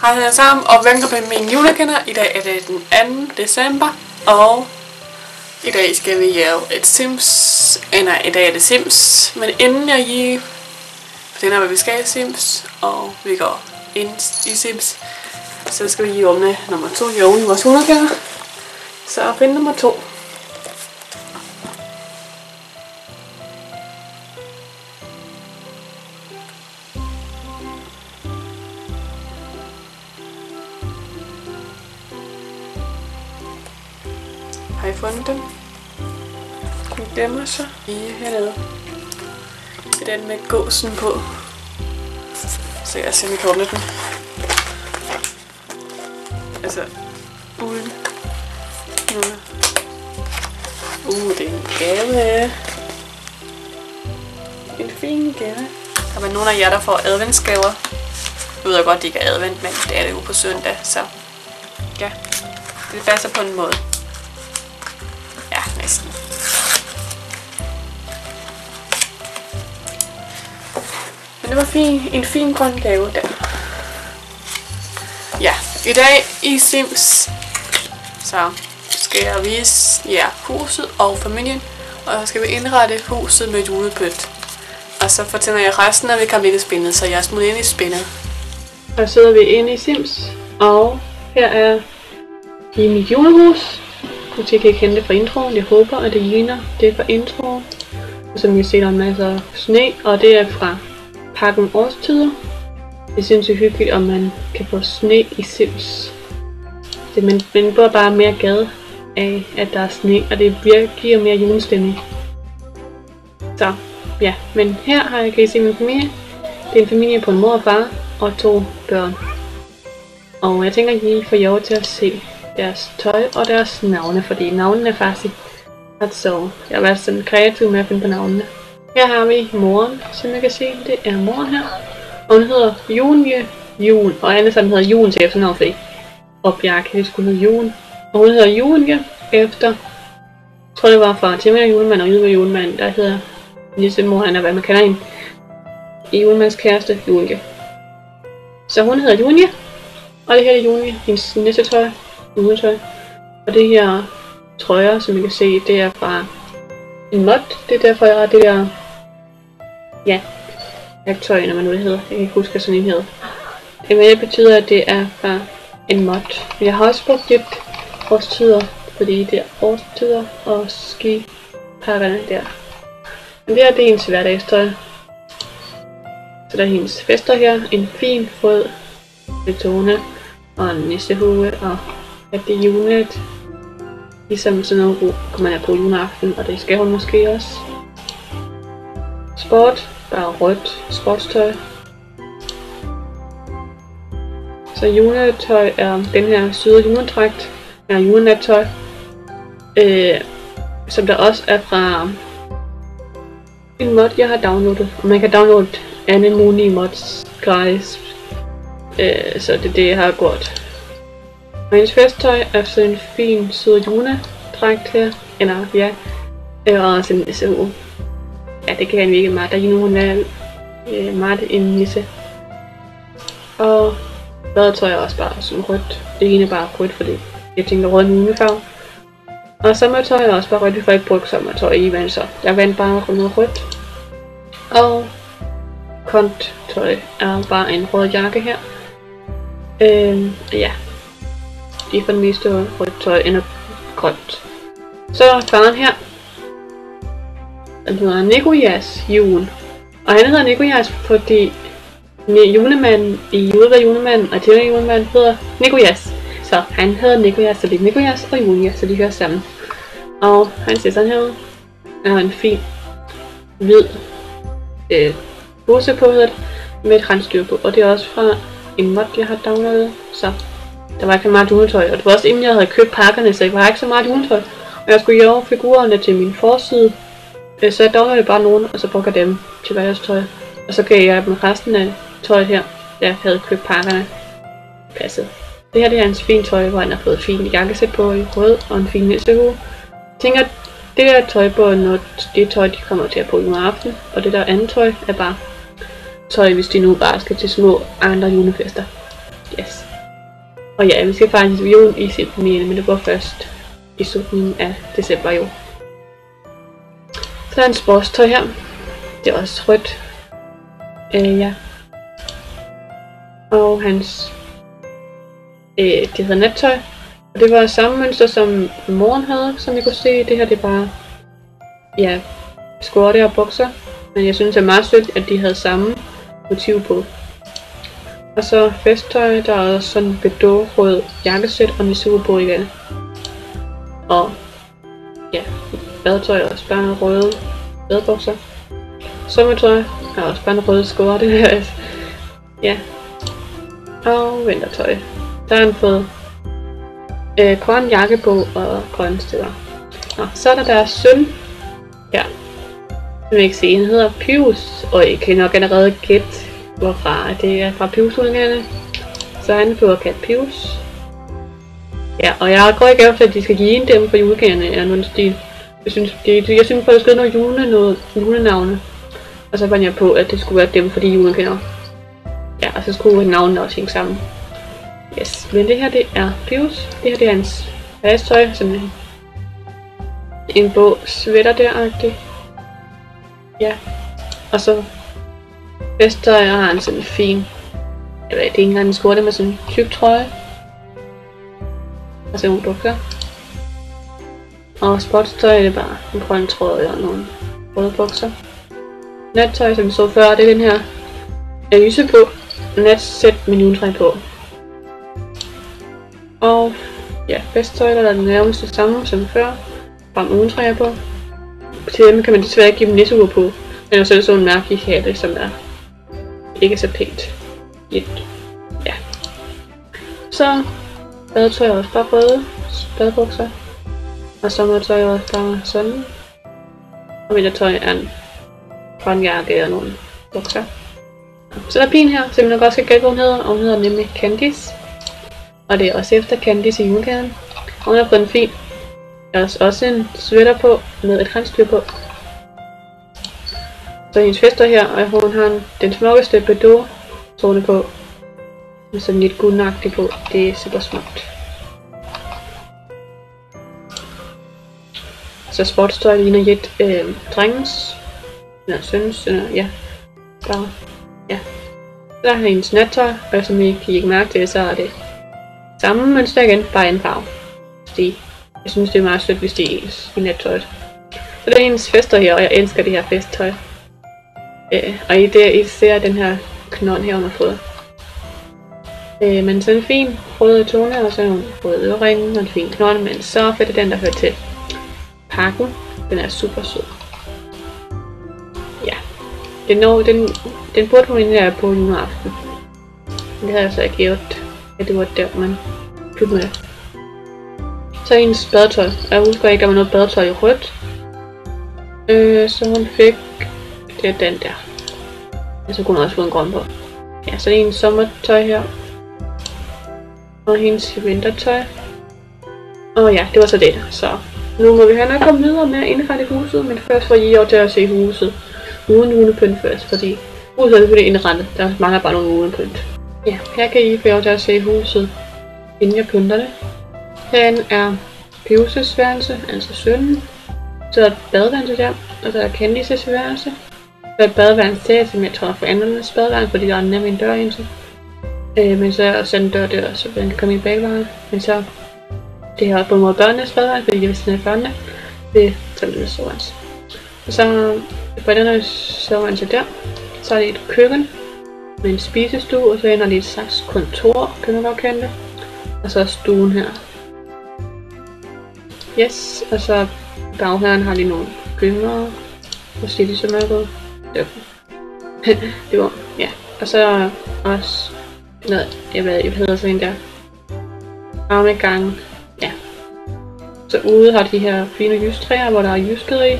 Hej alle sammen, og velkommen til min julekalender. I dag er det den 2. december, og i dag skal vi lave et Sims. Eh, nej, i dag er det Sims, men inden jeg lige fortæller, hvad vi skal i Sims, og vi går ind i Sims, så skal vi lige åbne nummer 2 i vores julekalender. Så find nummer 2. Har I fundet dem? Den gemmer sig lige hernede. Det er den med gåsen på. Så jeg ser, om vi kan åbne den. Altså, uden. Nu. Uh, det er en gave. En fin gave. Der er nogle af jer, der får adventsgaver. Nu ved jeg godt, at de ikke er advent, men det er det jo på søndag, så ja, det passer på en måde. Men det var fin, en fin grøn gave der. Ja, i dag i Sims, så skal jeg vise jer huset og familien, og så skal vi indrette huset med julepynt. Og så fortæller jeg resten, når vi kommer ind i spændet, så jeg smutter ind i spændet. Og så sidder vi inde i Sims, og her er i mit julehus. Måske kan I kende det fra introen. Jeg håber, at det ligner det fra introen. Og som I kan se, der er masser af sne, og det er fra pakken årstider. Det er hyggeligt, om man kan få sne i Sims. Det, man, man bliver bare mere gade af, at der er sne, og det giver mere julestemning. Så, ja. Men her har jeg, kan I se min familie. Det er en familie på en mor og far og to børn. Og jeg tænker, at I får lov til at se deres tøj og deres navne, fordi navnene er faktisk ret så. Jeg har været sådan kreativ med at finde på navnene. Her har vi moren, som jeg kan se. Det er moren her. Og hun hedder Junie Jul. Og alle sammen hedder Jul til efternavn, fordi og Bjarke det skulle hedde Jul. Og hun hedder Julie efter, jeg tror det var fra Timmer Julemand og Ydre Julemand, der hedder Nissemor, mor, han er hvad man kalder hende. Julemands kæreste, Julie. Så hun hedder Junie, Og det her er Junie, hendes nissetøj, udetøj. Og det her trøjer, som I kan se, det er fra en mod. Det er derfor, jeg har det der, ja, værktøj, når hvad nu det hedder. Jeg kan ikke huske, hvad sådan en hedder. Det, betyder, at det er fra en mod. Jeg har også brugt dybt årstider, fordi det er årstider og skipakkerne der. Men det her, det er hendes hverdagstøj. Så der er hendes fester her. En fin rød betone og en nissehue og at det er julet. Ligesom sådan noget kan man have på juleaften, og det skal hun måske også. Sport, bare rødt sportstøj. Så juletøj er den her søde juledragt, er julenattøj, øh, som der også er fra en mod, jeg har downloadet. Og man kan downloade alle mulige mods gratis. Øh, så det er det, jeg har gjort. Og hendes festtøj er sådan en fin, sød dragt her. Eller ja, og sådan en Ja, det kan han virkelig meget. Der er hun er øh, meget en nisse. Og badetøj er også bare som rødt. Det ene er bare rødt, fordi jeg tænker rød en julefarve. Og sommertøj er også bare rødt, vi får ikke brugt sommertøj i vand, så jeg vandt bare noget rødt. Og konttøj er bare en rød jakke her. Øhm, ja. De er for det meste rødt tøj end grønt. Så er faren her. Han hedder Nikojas Jul. Og han hedder Nikojas, fordi julemanden i Julevad Julemanden og Tæller Julemanden hedder Nikojas. Så han hedder Nikojas, så det er Nikojas og Julia, så de hører sammen. Og han ser sådan her ud. Han har en fin hvid øh, buse på hedder med et rensdyr på. Og det er også fra en mod, jeg har downloadet. Så der var ikke så meget juletøj. Og det var også inden jeg havde købt pakkerne, så jeg var ikke så meget juletøj. Og jeg skulle gøre figurerne til min forside. Øh, så jeg downloadede øh, bare nogen, og så bruger dem til tøj. Og så gav jeg dem resten af tøjet her, jeg havde købt pakkerne. Passet. Det her det er hans fin tøj, hvor han har fået fin jakkesæt på i rød og en fin nissehue. Jeg tænker, det der tøj på, når det tøj, de kommer til at på aften, og det der andet tøj er bare tøj, hvis de nu bare skal til små andre julefester. Yes. Og ja, vi skal faktisk jul i Sydney, men det går først i slutningen af december jo. Så er en sportstøj her. Det er også rødt. Øh, ja. Og hans... Øh, det hedder nattøj. Og det var samme mønster, som moren havde, som I kunne se. Det her det er bare... Ja, skjorte og bukser. Men jeg synes, det er meget sødt, at de havde samme motiv på. Og så festtøj, der er også sådan bedå rød jakkesæt og en på igen. Og ja, badetøj og spørgende røde badebukser. Sommertøj er også bare en rød ja. Og vintertøj. Der har han fået øh, grøn jakke på og grønne steder. Nå, så er der deres søn. Ja. Jeg vil ikke se, han hedder Pius, og I kan nok allerede gætte, hvorfra det er fra pius Så han får kat Pius. Ja, og jeg går ikke efter, at de skal give en dem for julegaverne eller noget stil. Jeg synes, det, jeg synes at der skrive noget jule, noget julenavne. Og så fandt jeg på, at det skulle være dem, fordi julen kender. Ja, og så skulle navnene også hænge sammen. Yes, men det her det er Pius. Det her det er hans badetøj, sådan en, en bog sweater der -agtig. Ja, og så vesttøj har han sådan en fin, jeg ved det er ikke engang en skjorte med sådan en tyk trøje. Og så nogle dukker. Og sportstøj det er bare en grøn tråd og nogle røde bukser. Nattøj, som vi så før, det er den her øh, analyse på. Natsæt med juletræ på. Og ja, festtøj, der er den nærmeste samme som før. Bare med juletræer på. Til dem kan man desværre ikke give dem nisseure på. Men så er det sådan en mærkelig hatte, som er ikke så pænt. Lidt. Ja. Så badetøj er også bare røde. Badebukser. Og sommertøj er også bare sådan. Og vintertøj er en grøn jakke og nogle bukser. Så der er pigen her, som jeg godt skal gætte, hvad hun hedder. Og hun hedder nemlig Candice. Og det er også efter Candice i julegaden. Og hun har fået en fin. Der er også en sweater på med et rensdyr på. Så hendes fester her, og hun har den smukkeste bedå trådende på. Med sådan lidt guldnagtigt på. Det er super smukt. Så sportstøj ligner lidt øh, drengens. Eller søns, eller ja. Bare, ja. Der er hendes nattøj, og som I kan ikke mærke til, så er det samme mønster igen, bare en farve. Fordi jeg synes, det er meget sødt, hvis det er ens i nattøjet. Så det er hendes fester her, og jeg elsker det her festtøj. Øh, og i det I ser den her knold her, under har. Øh, men sådan en fin rød tone, og så nogle røde øreringe og en fin knold, men så fedt er den, der hører til pakken. Den er super sød. Ja. Den, når, den, den burde hun egentlig være på juleaften. Det havde jeg så ikke gjort. Ja, det var der, man pyt med det. Så hendes badetøj. Jeg husker ikke, der var noget badetøj i rødt. Øh, så hun fik... Det er den der. Og så kunne hun også få en grøn på. Ja, så det er hendes sommertøj her. Og hendes vintertøj. Og ja, det var så det. Så nu må vi have nok komme videre med at indrette huset, men først får I over til at se huset uden julepynt først, fordi huset er selvfølgelig indrettet. Der mangler bare nogle julepynt. Ja, her kan I få til at se huset, inden jeg pynter det. Herinde er Pius' værelse, altså sønnen. Så er der et badeværelse der, og så er Candices værelse. Så er et badeværelse der, som jeg tror for andernes badeværelse, fordi der er nemlig en dør ind til. Øh, men så er også en dør der, så den kan komme i bagvejen. Men så det her på en børnenes badeværelse, fordi det er børnene. Det er sådan lidt soveværelse. Og så på den her soveværelse der, så er det et køkken med en spisestue, og så ender det et slags kontor, kan man godt kende det. Og så er stuen her. Yes, og så bagherren har lige nogle gynger, og så de så mørket. Det var, det var, ja. Og så også noget, jeg ved, jeg hedder sådan en der armegang. Så ude har de her fine jystræer, hvor der er jysket i.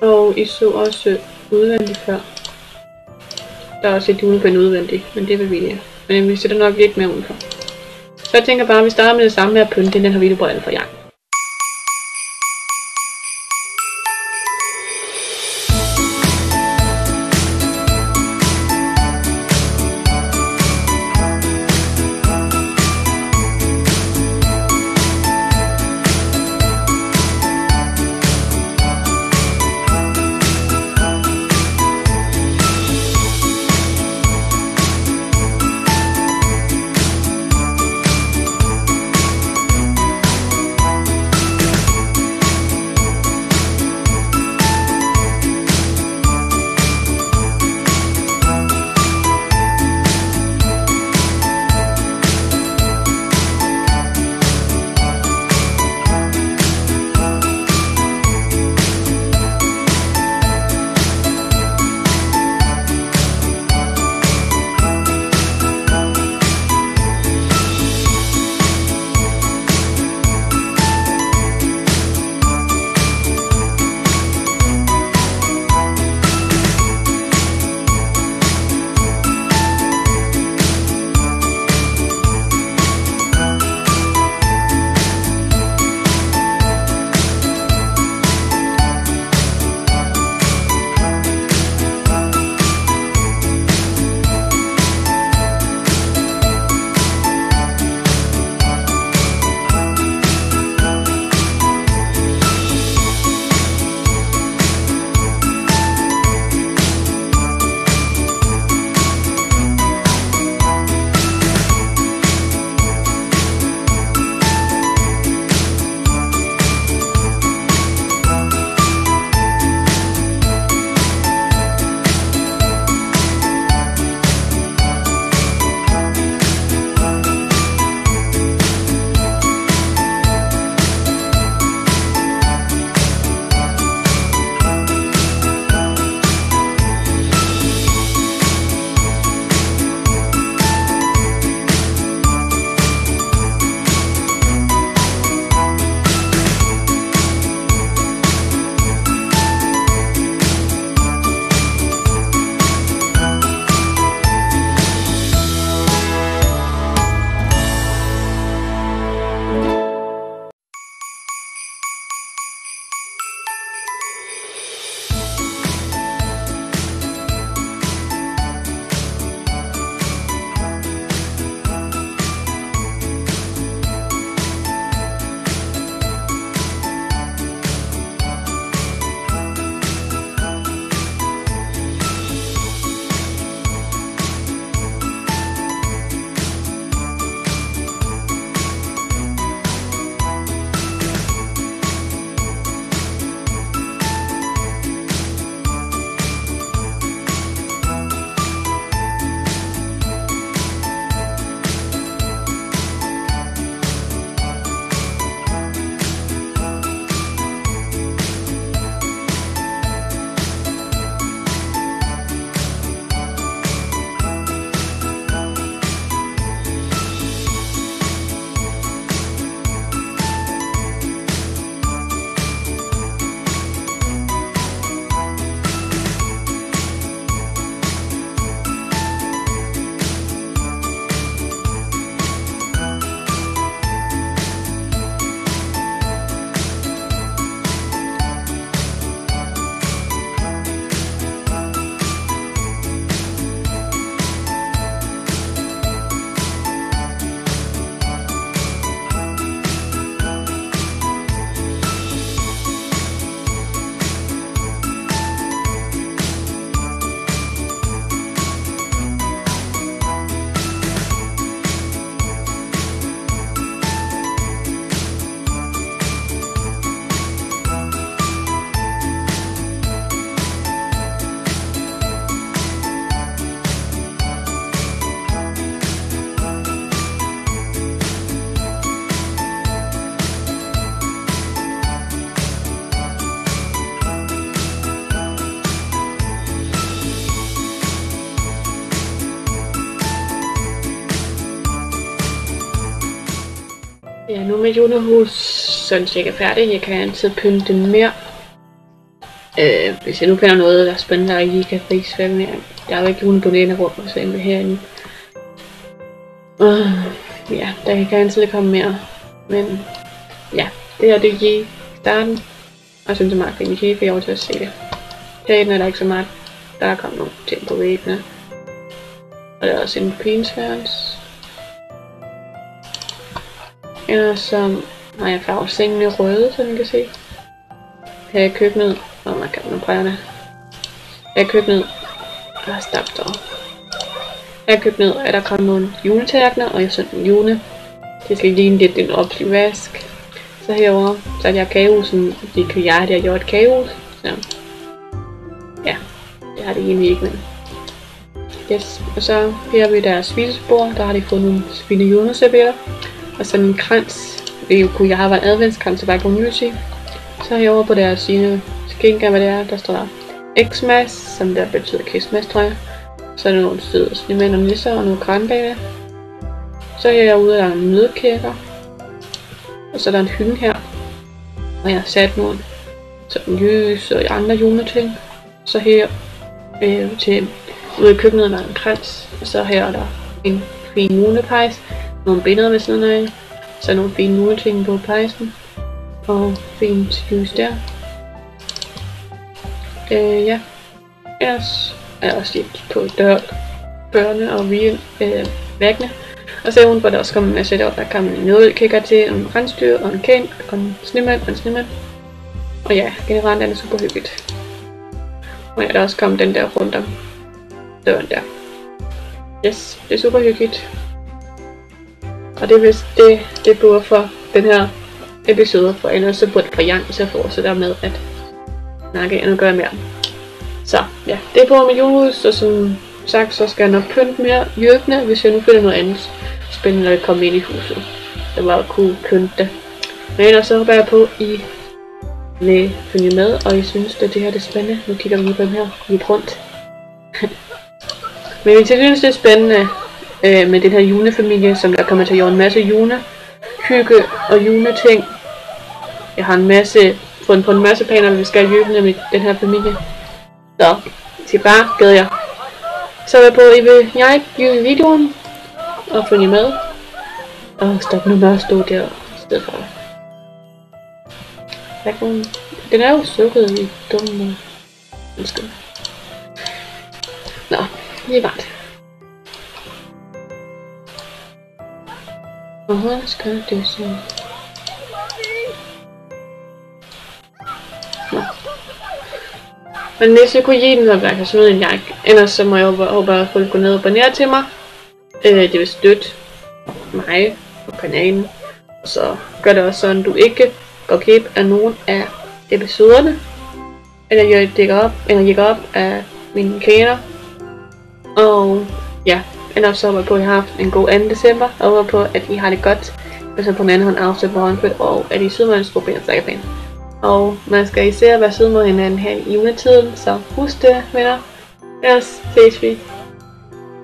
Og I så også udvendigt før. Der er også et julepind udvendigt, men det vil vi Men vi sætter nok lidt mere udenfor. Så jeg tænker bare, at vi starter med det samme med at pynte den her video for alle Ja, nu med julehus sådan cirka færdig. Jeg kan altid pynte mere. Øh, hvis jeg nu finder noget, der er spændende, og ikke kan vise med. Der er jo ikke julebonerne rundt og sådan herinde. Øh, ja, der kan altid komme mere. Men ja, det her det er i starten. Og jeg synes det er meget fint. I får til at se det. Herinde er der ikke så meget. Der er kommet nogle ting på væggene. Og der er også en pinsværelse. Ellers så har jeg farvet sengene røde, som I kan se. Her i køkkenet. Åh, oh, man kan nu prøve det. Her i køkkenet. Der er stop dog. Her i køkkenet er der kommet nogle juletærkner, og jeg sådan en jule. Det skal ligne lidt en opslyvask. Så herover så er jeg kagehusen, de kan jeg, det har gjort kagehus. Så ja, det har det egentlig ikke, men Yes, og så her ved deres spisebord, der har de fået nogle spine juleservietter. Og sådan en krans, det kunne jeg have været adventskrans til Background Music. Så over på deres sine skinker, hvad det er, der står der Xmas, som der betyder Christmas, tror jeg. Så er der nogle søde snemænd og nisser og nogle kranbæger. Så er jeg ude af en nødkækker. Og så er der en hylde her. Og jeg har sat nogle sådan lys og andre juleting. Så her øh, til ude i køkkenet er der en krans. Og så her er der en fin julepejs. Nogle billeder ved siden af. Så nogle fine juleting på pejsen. Og fint lys der. Øh, ja. Ellers er jeg også lidt på dør, børne og vi øh, væggene. Og så hun, der også kommer en masse der kommer en nødkækker til, en rensdyr og en kæn, og en snemand og en snemand. Og ja, generelt er det super hyggeligt. Og ja, der er også kommet den der rundt om døren der. Yes, det er super hyggeligt. Og det er vist det, det burde for den her episode, for ellers så burde for Jan, så fortsætte med at snakke endnu gøre mere. Så ja, det er på mit julehus, og som sagt, så skal jeg nok pynte mere løbende, hvis jeg nu finder noget andet spændende at komme ind i huset. Det var at kunne pynte det. Men ellers så håber jeg på, at I vil følge med, og I synes, at det her er spændende. Nu kigger vi lige på den her lidt rundt. Men hvis I synes, det er spændende øh, med den her junefamilie, som der kommer til at gøre en masse june, hygge og juleting. Jeg har en masse, fundet på en masse planer, vi skal jule med den her familie. Så, til bare glæder jeg. Så er jeg på, I vil jeg give videoen og følge med. Og stop nu med at stå der i stedet for. Den er jo sukket i dumme. Undskyld. Nå, lige vart. Og hun skal det så. Nå. Men hvis jeg kunne give den her værk, så ved jeg ikke. Ellers så må jeg håbe, at folk går ned og abonnere til mig. Øh, det vil støtte mig og kanalen. Og så gør det også sådan, du ikke går glip af nogen af episoderne. Eller jeg dækker op, eller jeg op af mine kanaler. Og ja, ellers så håber jeg på, at I har haft en god 2. december. Og håber på, at I har det godt. hvis så på den anden hånd afsted på håndfødt, og at I sidder med en stor ben og man skal især være sød mod hinanden her i juletiden, så husk det, venner. Ellers ses vi.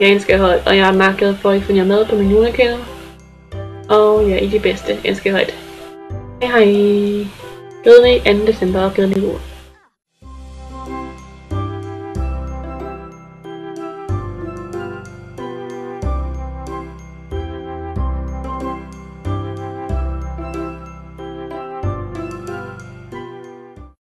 Jeg elsker højt, og jeg er meget glad for, at I følger med på min julekalender. Og ja, I de bedste. Jeg elsker højt. Hej hej. Glædelig 2. december og glædelig jul.